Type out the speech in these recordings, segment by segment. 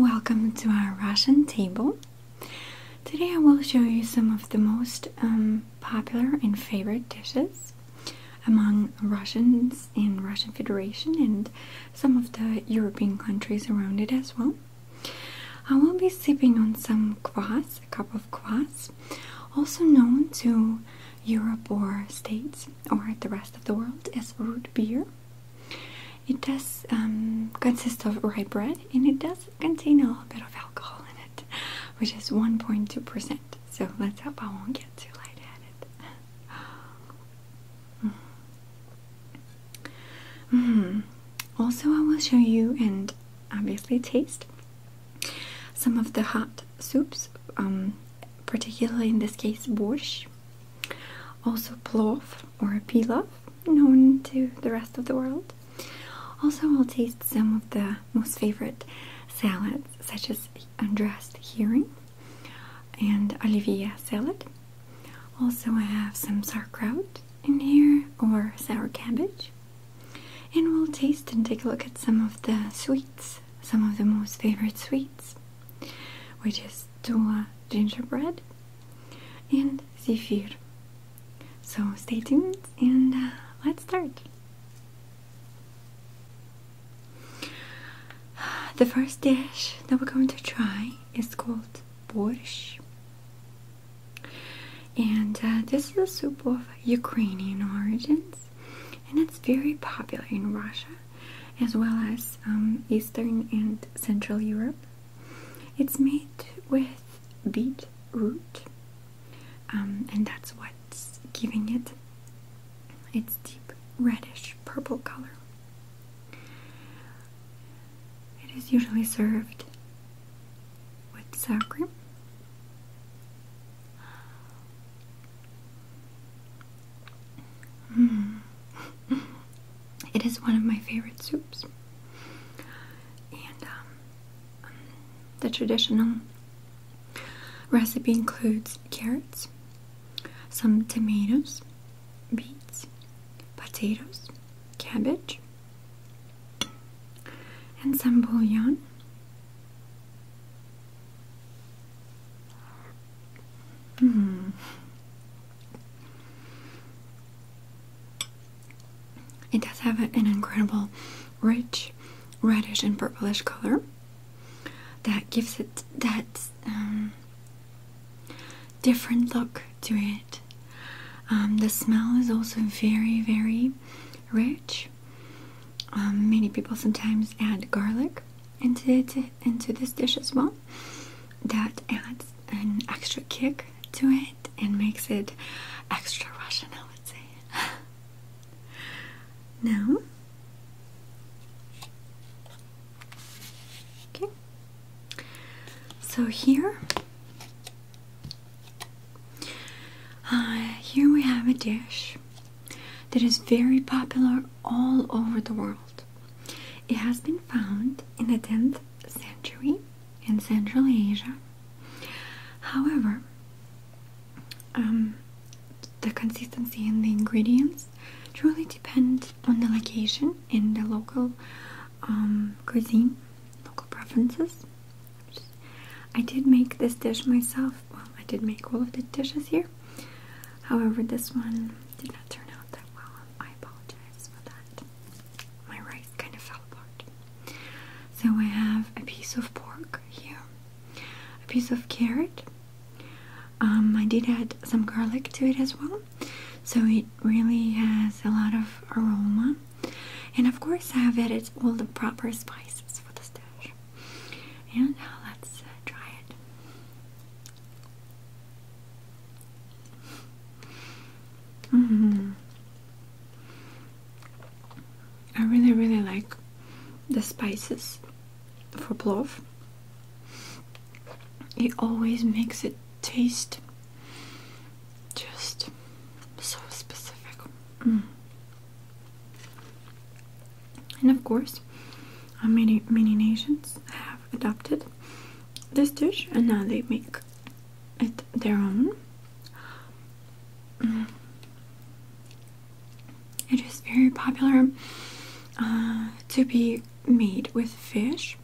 welcome to our Russian table. Today I will show you some of the most um, popular and favorite dishes among Russians in Russian Federation and some of the European countries around it as well. I will be sipping on some kvass, a cup of kvass, also known to Europe or States or the rest of the world as root beer. It does um, consist of rye bread and it does contain a little bit of alcohol in it, which is 1.2%. So let's hope I won't get too lightheaded. Mm. Also, I will show you and obviously taste some of the hot soups, um, particularly in this case borscht, also plov or pilaf, known to the rest of the world. Also, I'll taste some of the most favorite salads, such as undressed herring and olivier salad. Also, I have some sauerkraut in here or sour cabbage. And we'll taste and take a look at some of the sweets, some of the most favorite sweets, which is Tula gingerbread and zephyr. So stay tuned and uh, let's start. The first dish that we're going to try is called borscht. And uh, this is a soup of Ukrainian origins, and it's very popular in Russia as well as um, Eastern and Central Europe. It's made with beetroot, um, and that's what's giving it its deep reddish purple color. It is usually served with sour cream. Mm. it is one of my favorite soups. And um, the traditional recipe includes carrots, some tomatoes, beets, potatoes, cabbage, and some bouillon. Mm. It does have an incredible, rich, reddish and purplish color that gives it that um, different look to it. Um, the smell is also very, very rich. Um, many people sometimes add garlic into it, into this dish as well. That adds an extra kick to it and makes it extra Russian, I would say. now, okay. So here, uh, here we have a dish that is very popular all over the world. It has been found in the 10th century in Central Asia. However, um, the consistency and the ingredients truly depend on the location and the local um, cuisine, local preferences. I did make this dish myself. Well, I did make all of the dishes here. However, this one did not turn out that well. I apologize for that. My rice kind of fell apart. So I have a piece of pork here, a piece of carrot. Um, I did add some garlic to it as well, so it really has a lot of aroma. And of course, I have added all the proper spices for the dish. And now let's uh, try it. Mm-hmm. I really, really like the spices for. It always makes it taste just so specific. Mm. And of course, many many nations have adopted this dish, and now they make it their own. Mm. It is very popular uh, to be made with fish,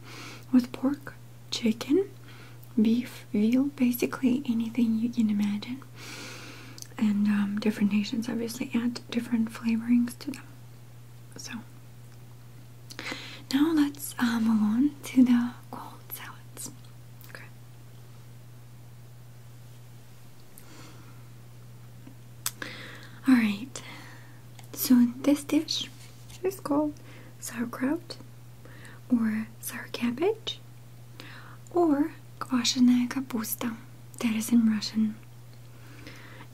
with pork, chicken, beef, veal, basically anything you can imagine. And um, different nations obviously add different flavorings to them. So now let's uh, move on to the cold salads. Okay. All right. So this dish is called sauerkraut or sour cabbage or квашеная капуста. That is in Russian.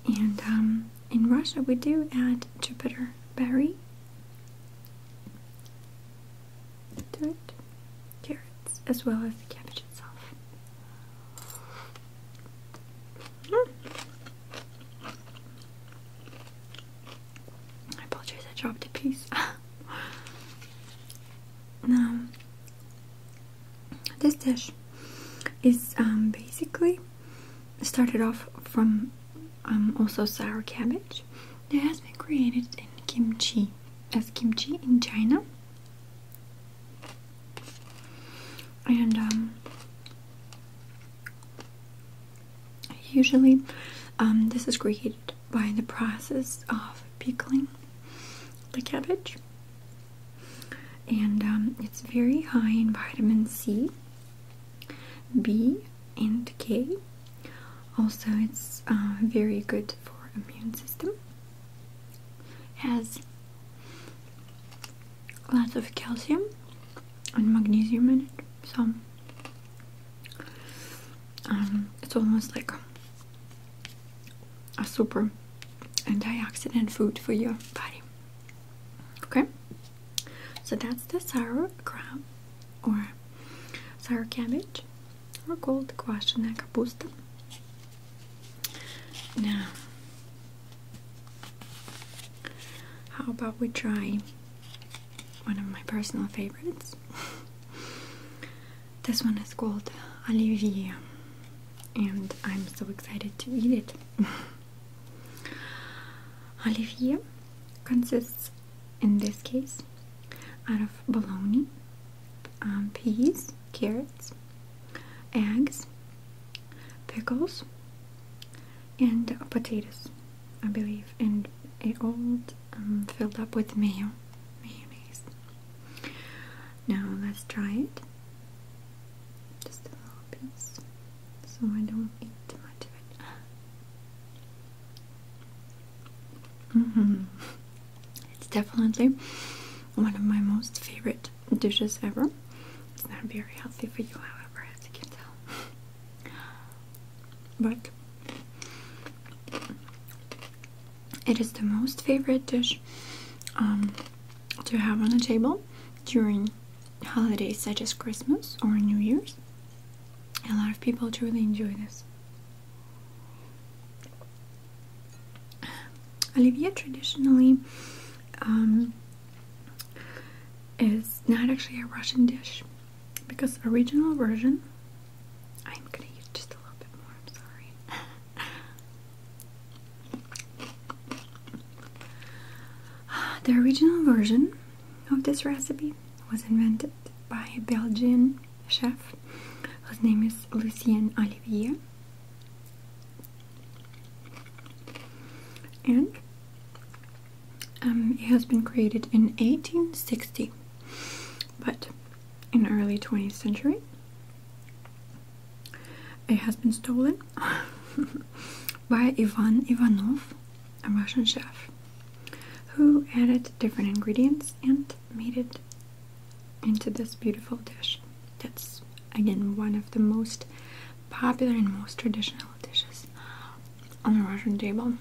And um, in Russia, we do add juniper berry to it, carrots, as well as the cabbage itself. Mm. I apologize, I dropped a piece. Dish is um, basically started off from um, also sour cabbage. It has been created in kimchi, as kimchi in China. And um, usually, um, this is created by the process of pickling the cabbage, and um, it's very high in vitamin C, B, and K. Also, it's uh, very good for immune system. Has lots of calcium and magnesium in it, so um, it's almost like a super antioxidant food for your body. Okay, so that's the sauerkraut or sour cabbage called kvašeная kapusta. Now, how about we try one of my personal favorites? this one is called Olivier, and I'm so excited to eat it. Olivier consists, in this case, out of bologna, um, peas, carrots, eggs, pickles, and potatoes, I believe, and it all um, filled up with mayo, mayonnaise. Now let's try it. Just a little piece, so I don't eat too much of it. Mm -hmm. It's definitely one of my most favorite dishes ever. It's not very healthy for you, however, as you can tell. But it is the most favorite dish um, to have on a table during holidays such as Christmas or New Year's. A lot of people truly enjoy this. Olivier traditionally um, is not actually a Russian dish because original version I'm gonna use just a little bit more, I'm sorry. The original version of this recipe was invented by a Belgian chef whose name is Lucien Olivier. And um, it has been created in 1860, but in early 20th century, it has been stolen by Ivan Ivanov, a Russian chef, who added different ingredients and made it into this beautiful dish. That's again one of the most popular and most traditional dishes on the Russian table.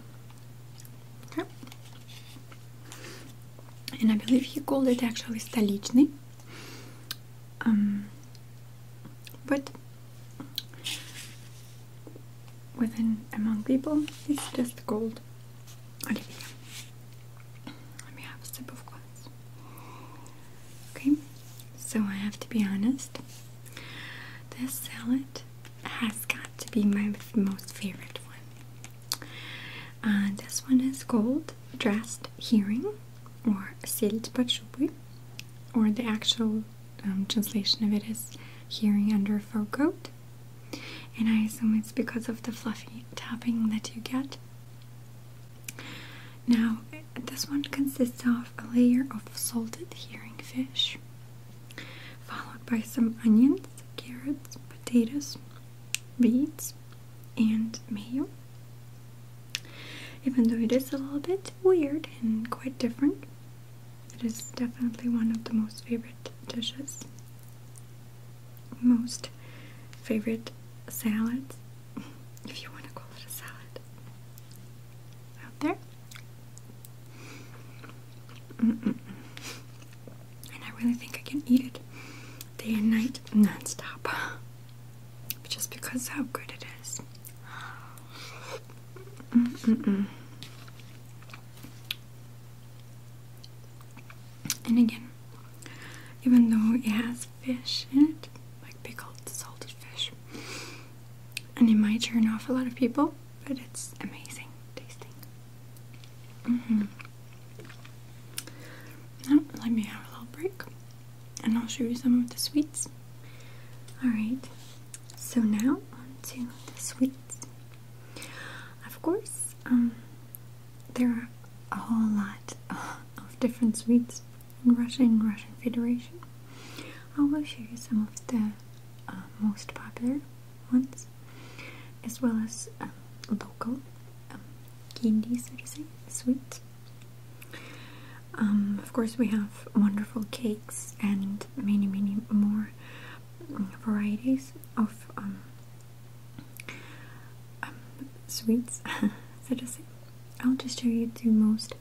Okay. And I believe he called it actually stolichny. Um, but within among people, it's just called Olivier. Let me have a sip of glass. Okay, so I have to be honest. This salad has got to be my most favorite one. Uh, this one is called dressed herring or silt or the actual um, translation of it is herring under a fur coat. And I assume it's because of the fluffy tapping that you get. Now, this one consists of a layer of salted herring fish, by some onions, carrots, potatoes, beets, and mayo. Even though it is a little bit weird and quite different, it is definitely one of the most favorite dishes. Most favorite salads, if you want to call it a salad, out there. And I really think I can eat it day and night non-stop just because how good it is. And again, even though it has fish in it, like pickled salted fish, and it might turn off a lot of people, but it's amazing tasting. Mm-hmm. Now, let me have a little break and I'll show you some of the sweets. Alright, so now on to the sweets. Of course, um, there are a whole lot of different sweets in Russia and Russian Federation. I will show you some of the uh, most popular ones, as well as um, local candy, so to say, sweet. Um, of course, we have wonderful cakes and many, many more varieties of um, um, sweets, so to say. I'll just show you the most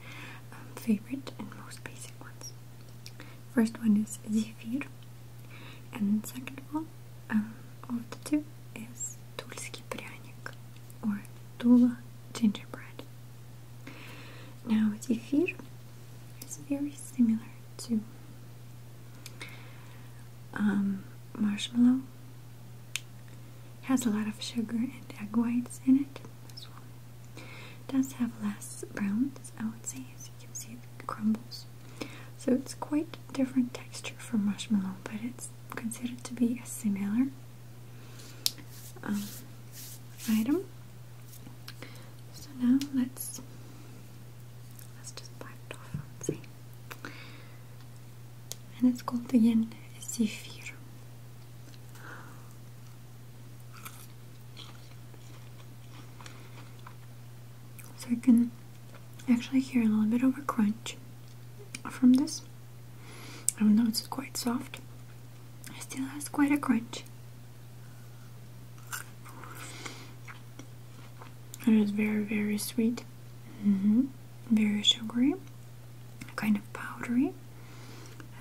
favorite and most basic ones. First one is zephyr, and second one of the two is tulski pryanik or Tula gingerbread. Now, zephyr is very similar to um, marshmallow. It has a lot of sugar and egg whites in it as well. Does have less browns, I would say, as you can see it crumbles. So it's quite different texture from marshmallow, but it's considered to be a similar um, item. So now let's just bite it off and see. And it's called again Zephyr. So I can actually hear a little bit of a crunch from this. Even though it's quite soft, it still has quite a crunch. It is very, very sweet. Mm -hmm. Very sugary. Kind of powdery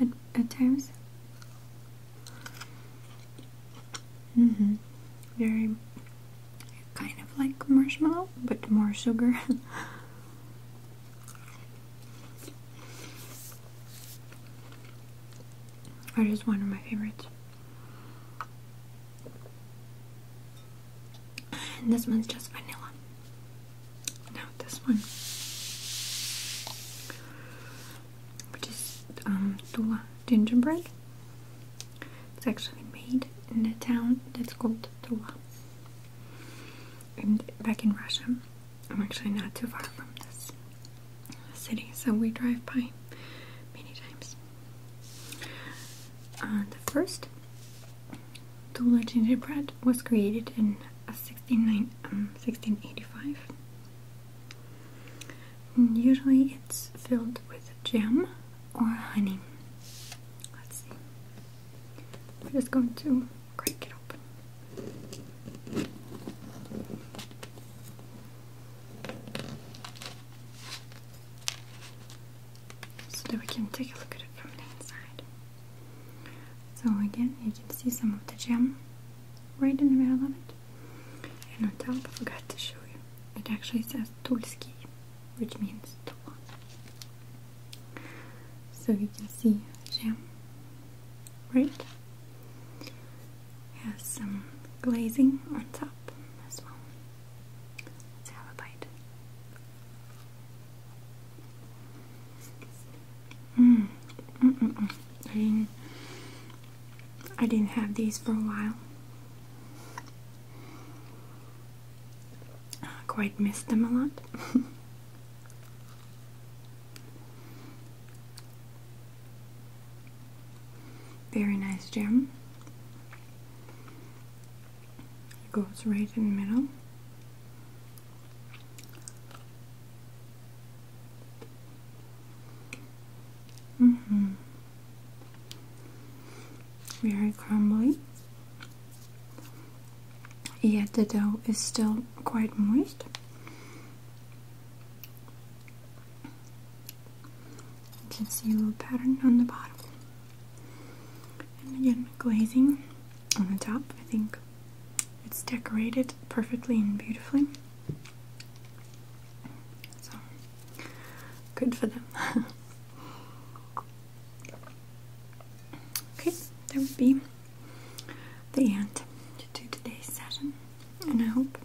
at, at times. Mm hmm Very kind of like marshmallow, but more sugar. That is one of my favorites. And this one's just vanilla. Now this one, which is Tula gingerbread. It's actually made in a town that's called Tula. And back in Russia, I'm actually not too far from this city, so we drive by many times. Uh, the first Tula gingerbread was created in 1685. Um, usually it's filled with jam or honey. Let's see. We're just going to crack it open. So that we can take a look at it from the inside. So again, you can see some of the gem right in the middle of it. And on top, I forgot to show you, it actually says Tulski, which means Tula. So you can see the jam, right? Has some glazing on top as well. Let's have a bite. Mmm. Mm -mm -mm. I mean, I didn't have these for a while. I Quite missed them a lot. Very nice gem. It goes right in the middle. Mm-hmm. Very crumbly. Yet the dough is still quite moist. You can see a little pattern on the bottom. And again, glazing on the top. I think it's decorated perfectly and beautifully. So, good for them. okay, that would be the end to today's session, and I hope